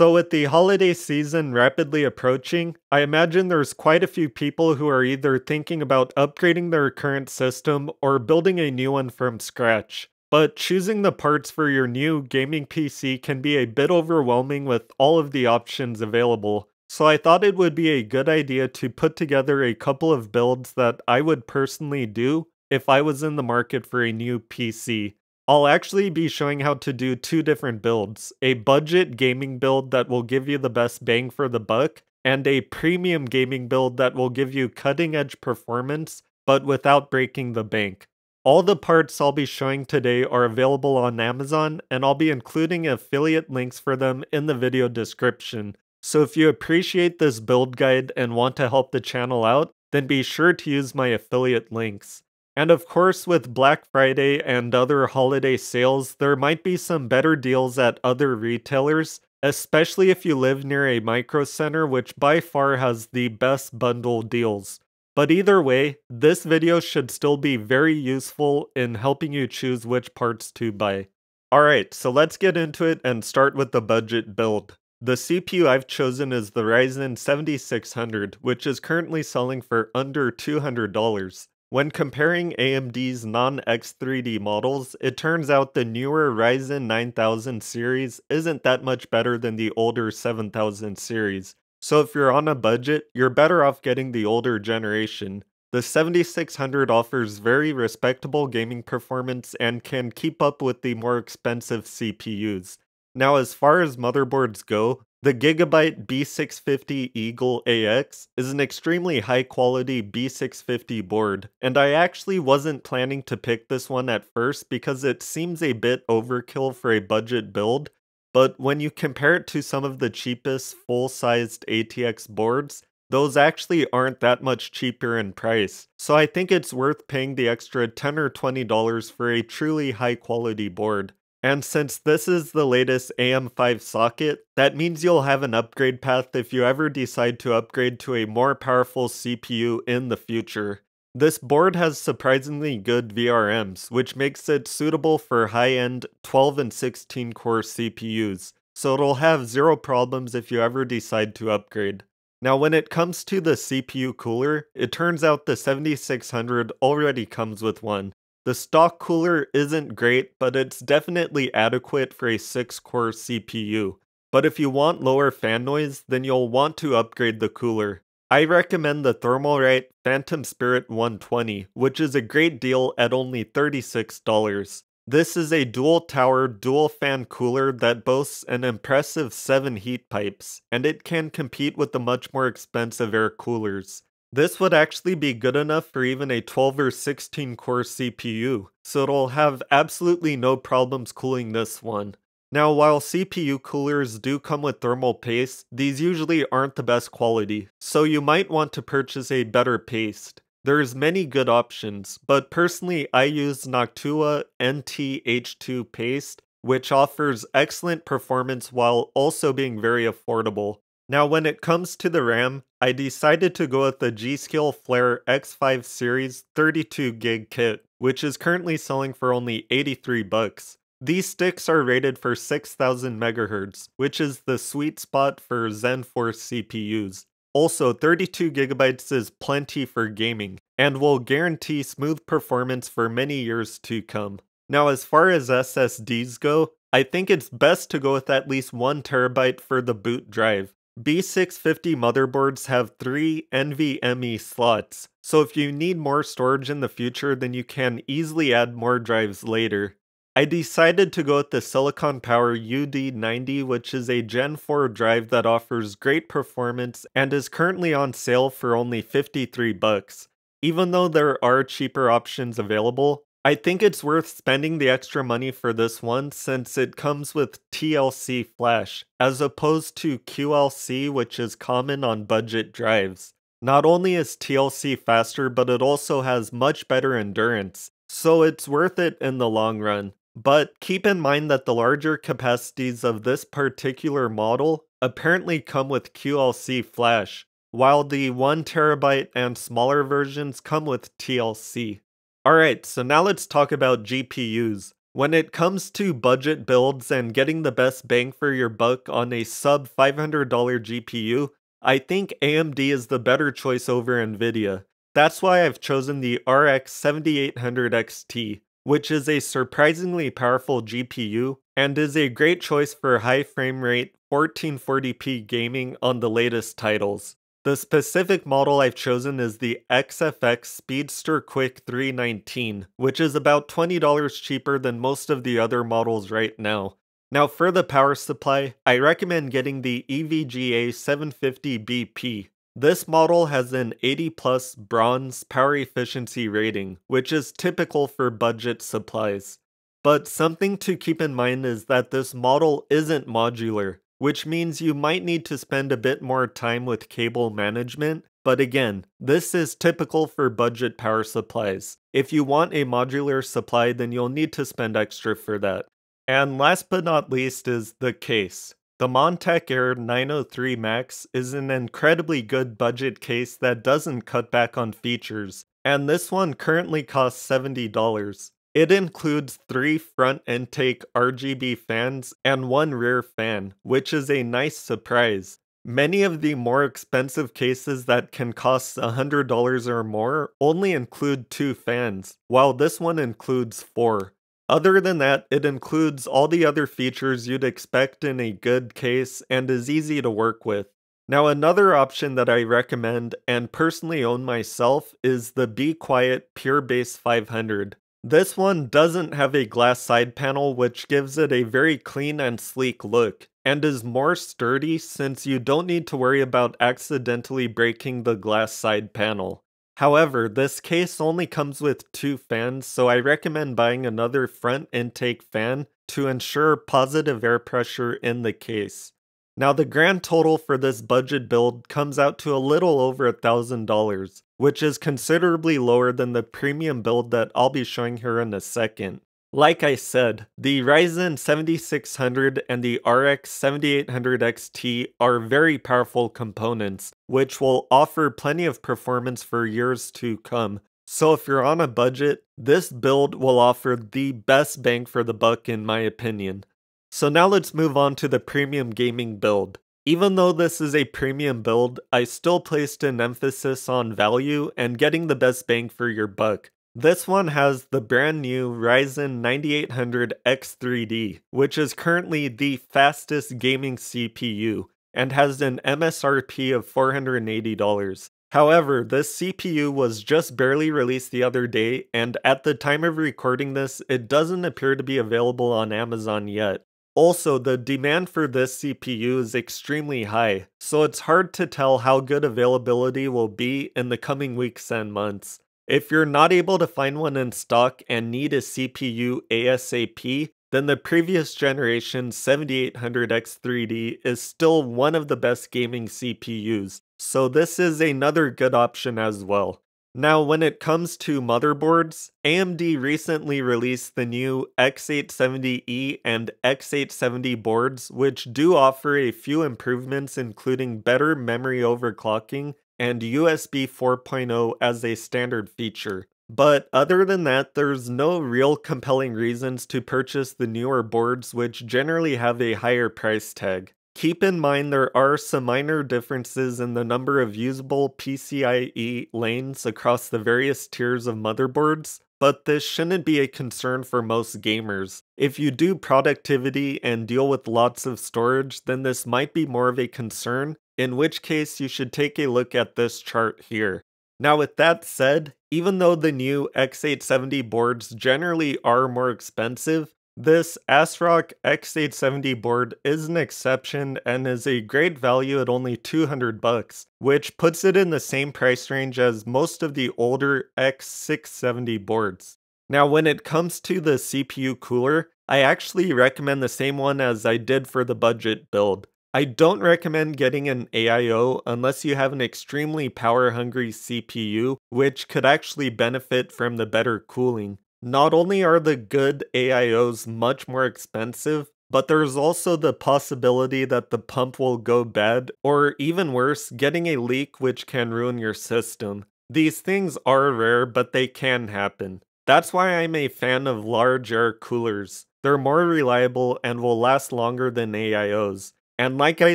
So, with the holiday season rapidly approaching, I imagine there's quite a few people who are either thinking about upgrading their current system or building a new one from scratch. But choosing the parts for your new gaming PC can be a bit overwhelming with all of the options available. So I thought it would be a good idea to put together a couple of builds that I would personally do if I was in the market for a new PC. I'll actually be showing how to do two different builds, a budget gaming build that will give you the best bang for the buck, and a premium gaming build that will give you cutting edge performance, but without breaking the bank. All the parts I'll be showing today are available on Amazon, and I'll be including affiliate links for them in the video description. So if you appreciate this build guide and want to help the channel out, then be sure to use my affiliate links. And of course, with Black Friday and other holiday sales, there might be some better deals at other retailers, especially if you live near a micro center, which by far has the best bundle deals. But either way, this video should still be very useful in helping you choose which parts to buy. Alright, so let's get into it and start with the budget build. The CPU I've chosen is the Ryzen 7600, which is currently selling for under $200. When comparing AMD's non-X3D models, it turns out the newer Ryzen 9000 series isn't that much better than the older 7000 series. So if you're on a budget, you're better off getting the older generation. The 7600 offers very respectable gaming performance and can keep up with the more expensive CPUs. Now as far as motherboards go, the Gigabyte B650 Eagle AX is an extremely high quality B650 board, and I actually wasn't planning to pick this one at first because it seems a bit overkill for a budget build, but when you compare it to some of the cheapest full-sized ATX boards, those actually aren't that much cheaper in price, so I think it's worth paying the extra 10 or $20 for a truly high quality board. And since this is the latest AM5 socket, that means you'll have an upgrade path if you ever decide to upgrade to a more powerful CPU in the future. This board has surprisingly good VRMs, which makes it suitable for high-end 12 and 16 core CPUs, so it'll have zero problems if you ever decide to upgrade. Now when it comes to the CPU cooler, it turns out the 7600 already comes with one, the stock cooler isn't great, but it's definitely adequate for a 6-core CPU. But if you want lower fan noise, then you'll want to upgrade the cooler. I recommend the Thermalright Phantom Spirit 120, which is a great deal at only $36. This is a dual tower, dual fan cooler that boasts an impressive 7 heat pipes, and it can compete with the much more expensive air coolers. This would actually be good enough for even a 12 or 16 core CPU, so it'll have absolutely no problems cooling this one. Now, while CPU coolers do come with thermal paste, these usually aren't the best quality, so you might want to purchase a better paste. There's many good options, but personally I use Noctua NT-H2 paste, which offers excellent performance while also being very affordable. Now when it comes to the RAM, I decided to go with the G.Skill Flare X5 series 32 gig kit, which is currently selling for only 83 bucks. These sticks are rated for 6000 MHz, which is the sweet spot for Zen 4 CPUs. Also, 32 gigabytes is plenty for gaming, and will guarantee smooth performance for many years to come. Now as far as SSDs go, I think it's best to go with at least 1 terabyte for the boot drive. B650 motherboards have three NVMe slots, so if you need more storage in the future, then you can easily add more drives later. I decided to go with the Silicon Power UD90, which is a Gen 4 drive that offers great performance and is currently on sale for only 53 bucks. Even though there are cheaper options available, I think it's worth spending the extra money for this one since it comes with TLC flash, as opposed to QLC which is common on budget drives. Not only is TLC faster, but it also has much better endurance, so it's worth it in the long run. But keep in mind that the larger capacities of this particular model apparently come with QLC flash, while the 1TB and smaller versions come with TLC. Alright, so now let's talk about GPUs. When it comes to budget builds and getting the best bang for your buck on a sub $500 GPU, I think AMD is the better choice over Nvidia. That's why I've chosen the RX 7800 XT, which is a surprisingly powerful GPU and is a great choice for high frame rate 1440p gaming on the latest titles. The specific model I've chosen is the XFX Speedster QICK 319, which is about $20 cheaper than most of the other models right now. Now for the power supply, I recommend getting the EVGA 750BP. This model has an 80 plus bronze power efficiency rating, which is typical for budget supplies. But something to keep in mind is that this model isn't modular, which means you might need to spend a bit more time with cable management. But again, this is typical for budget power supplies. If you want a modular supply, then you'll need to spend extra for that. And last but not least is the case. The Montech Air 903 Max is an incredibly good budget case that doesn't cut back on features, and this one currently costs $70. It includes three front intake RGB fans and one rear fan, which is a nice surprise. Many of the more expensive cases that can cost $100 or more only include two fans, while this one includes four. Other than that, it includes all the other features you'd expect in a good case and is easy to work with. Now, another option that I recommend and personally own myself is the Be Quiet Pure Base 500. This one doesn't have a glass side panel which gives it a very clean and sleek look, and is more sturdy since you don't need to worry about accidentally breaking the glass side panel. However, this case only comes with two fans, so I recommend buying another front intake fan to ensure positive air pressure in the case. Now, the grand total for this budget build comes out to a little over a $1,000, which is considerably lower than the premium build that I'll be showing here in a second. Like I said, the Ryzen 7600 and the RX 7800 XT are very powerful components, which will offer plenty of performance for years to come. So if you're on a budget, this build will offer the best bang for the buck in my opinion. So now let's move on to the premium gaming build. Even though this is a premium build, I still placed an emphasis on value and getting the best bang for your buck. This one has the brand new Ryzen 9800 X3D, which is currently the fastest gaming CPU and has an MSRP of $480. However, this CPU was just barely released the other day, and at the time of recording this, it doesn't appear to be available on Amazon yet. Also, the demand for this CPU is extremely high, so it's hard to tell how good availability will be in the coming weeks and months. If you're not able to find one in stock and need a CPU ASAP, then the previous generation 7800X3D is still one of the best gaming CPUs, so this is another good option as well. Now, when it comes to motherboards, AMD recently released the new X870E and X870 boards, which do offer a few improvements, including better memory overclocking and USB 4.0 as a standard feature. But other than that, there's no real compelling reasons to purchase the newer boards, which generally have a higher price tag. Keep in mind there are some minor differences in the number of usable PCIe lanes across the various tiers of motherboards, but this shouldn't be a concern for most gamers. If you do productivity and deal with lots of storage, then this might be more of a concern, in which case you should take a look at this chart here. Now with that said, even though the new X870 boards generally are more expensive, this ASRock X870 board is an exception and is a great value at only 200 bucks, which puts it in the same price range as most of the older X670 boards. Now when it comes to the CPU cooler, I actually recommend the same one as I did for the budget build. I don't recommend getting an AIO unless you have an extremely power hungry CPU, which could actually benefit from the better cooling. Not only are the good AIOs much more expensive, but there's also the possibility that the pump will go bad, or even worse, getting a leak which can ruin your system. These things are rare, but they can happen. That's why I'm a fan of large air coolers. They're more reliable and will last longer than AIOs. And like I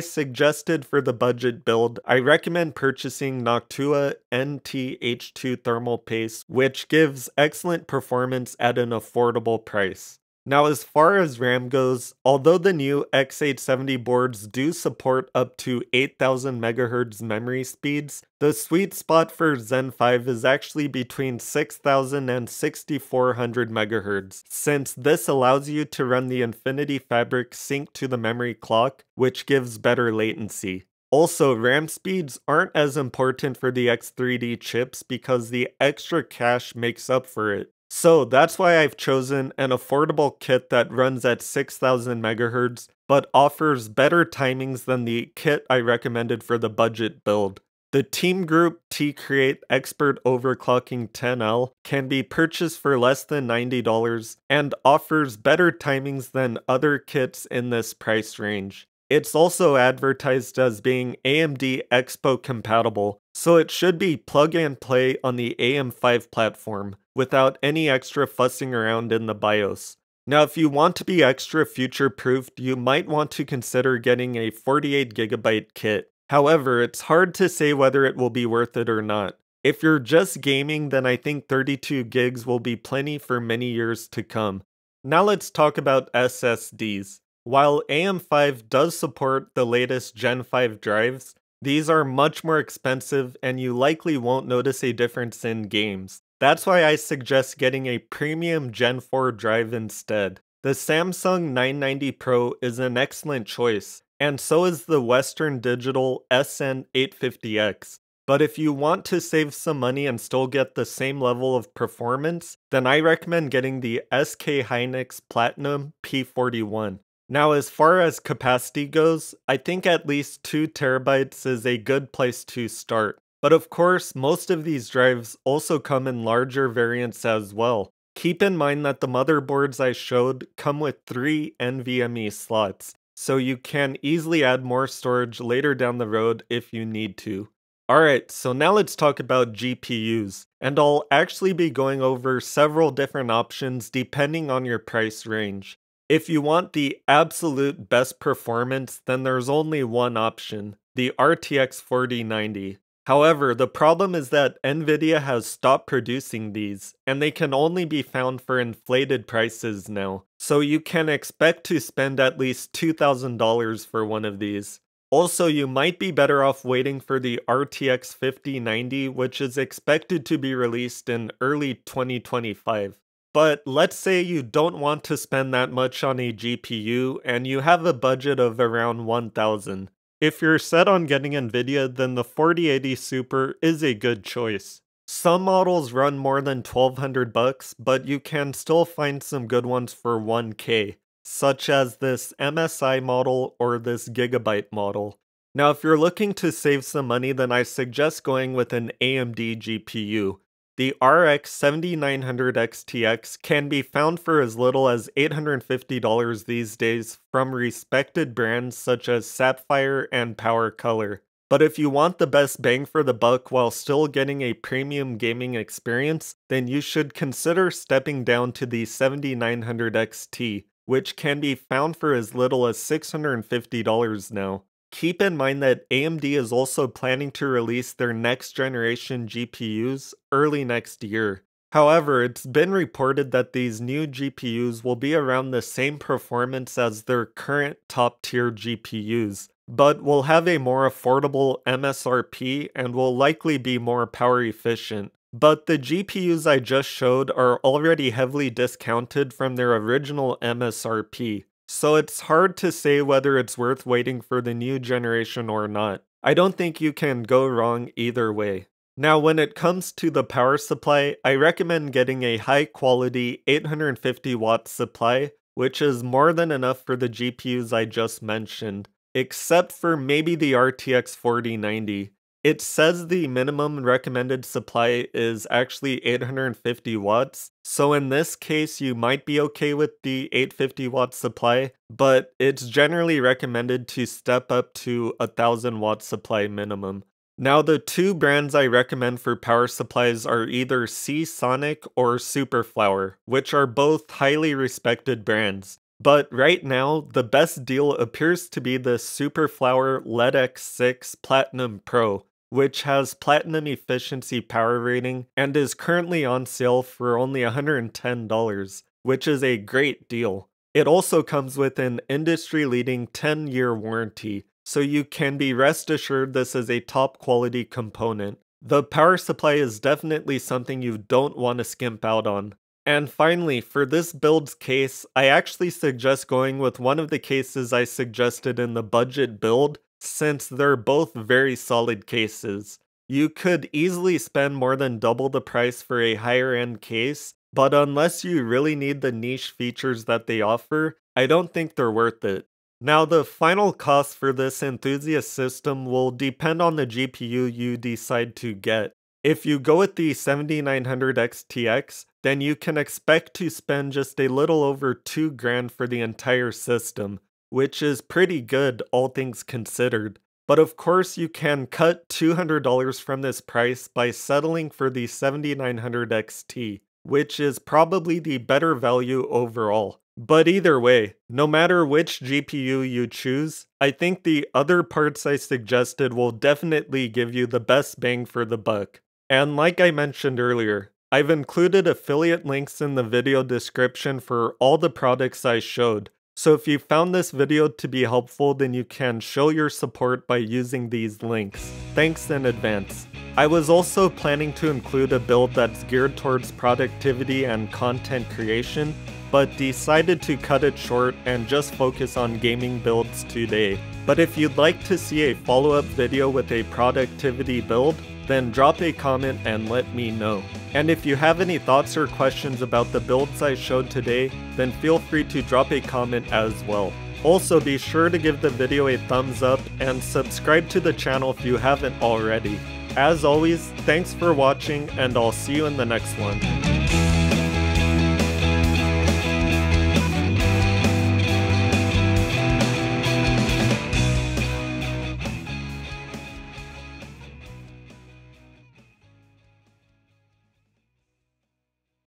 suggested for the budget build, I recommend purchasing Noctua NT-H2 thermal paste, which gives excellent performance at an affordable price. Now, as far as RAM goes, although the new X870 boards do support up to 8000 MHz memory speeds, the sweet spot for Zen 5 is actually between 6000 and 6400 MHz, since this allows you to run the Infinity Fabric sync to the memory clock, which gives better latency. Also, RAM speeds aren't as important for the X3D chips because the extra cache makes up for it. So that's why I've chosen an affordable kit that runs at 6000 MHz, but offers better timings than the kit I recommended for the budget build. The Team Group T-Create Expert Overclocking 10L can be purchased for less than $90 and offers better timings than other kits in this price range. It's also advertised as being AMD Expo compatible, so it should be plug and play on the AM5 platform without any extra fussing around in the BIOS. Now, if you want to be extra future proofed, you might want to consider getting a 48GB kit. However, it's hard to say whether it will be worth it or not. If you're just gaming, then I think 32 gigs will be plenty for many years to come. Now let's talk about SSDs. While AM5 does support the latest Gen 5 drives, these are much more expensive and you likely won't notice a difference in games. That's why I suggest getting a premium Gen 4 drive instead. The Samsung 990 Pro is an excellent choice, and so is the Western Digital SN850X. But if you want to save some money and still get the same level of performance, then I recommend getting the SK Hynix Platinum P41. Now, as far as capacity goes, I think at least 2 terabytes is a good place to start. But of course, most of these drives also come in larger variants as well. Keep in mind that the motherboards I showed come with 3 NVMe slots, so you can easily add more storage later down the road if you need to. Alright, so now let's talk about GPUs, and I'll actually be going over several different options depending on your price range. If you want the absolute best performance, then there's only one option, the RTX 4090. However, the problem is that Nvidia has stopped producing these, and they can only be found for inflated prices now, so you can expect to spend at least $2,000 for one of these. Also, you might be better off waiting for the RTX 5090, which is expected to be released in early 2025. But let's say you don't want to spend that much on a GPU and you have a budget of around 1000. If you're set on getting Nvidia, then the 4080 Super is a good choice. Some models run more than 1200 bucks, but you can still find some good ones for 1k, such as this MSI model or this Gigabyte model. Now if you're looking to save some money, then I suggest going with an AMD GPU. The RX 7900 XTX can be found for as little as $850 these days from respected brands such as Sapphire and Power Color. But if you want the best bang for the buck while still getting a premium gaming experience, then you should consider stepping down to the 7900 XT, which can be found for as little as $650 now. Keep in mind that AMD is also planning to release their next generation GPUs early next year. However, it's been reported that these new GPUs will be around the same performance as their current top tier GPUs, but will have a more affordable MSRP and will likely be more power efficient. But the GPUs I just showed are already heavily discounted from their original MSRP, so it's hard to say whether it's worth waiting for the new generation or not. I don't think you can go wrong either way. Now, when it comes to the power supply, I recommend getting a high quality 850 watt supply, which is more than enough for the GPUs I just mentioned, except for maybe the RTX 4090. It says the minimum recommended supply is actually 850 watts, so in this case you might be okay with the 850 watt supply, but it's generally recommended to step up to a 1000 watt supply minimum. Now, the two brands I recommend for power supplies are either Seasonic or Superflower, which are both highly respected brands. But right now, the best deal appears to be the Superflower Leadex VI Platinum Pro, which has platinum efficiency power rating and is currently on sale for only $110, which is a great deal. It also comes with an industry leading 10 year warranty, so you can be rest assured this is a top quality component. The power supply is definitely something you don't want to skimp out on. And finally, for this build's case, I actually suggest going with one of the cases I suggested in the budget build, since they're both very solid cases. You could easily spend more than double the price for a higher end case, but unless you really need the niche features that they offer, I don't think they're worth it. Now, the final cost for this enthusiast system will depend on the GPU you decide to get. If you go with the 7900 XTX, then you can expect to spend just a little over 2 grand for the entire system, which is pretty good all things considered. But of course, you can cut $200 from this price by settling for the 7900 XT, which is probably the better value overall. But either way, no matter which GPU you choose, I think the other parts I suggested will definitely give you the best bang for the buck. And like I mentioned earlier, I've included affiliate links in the video description for all the products I showed, so if you found this video to be helpful, then you can show your support by using these links. Thanks in advance. I was also planning to include a build that's geared towards productivity and content creation, but decided to cut it short and just focus on gaming builds today. But if you'd like to see a follow-up video with a productivity build, then drop a comment and let me know. And if you have any thoughts or questions about the builds I showed today, then feel free to drop a comment as well. Also be sure to give the video a thumbs up and subscribe to the channel if you haven't already. As always, thanks for watching and I'll see you in the next one.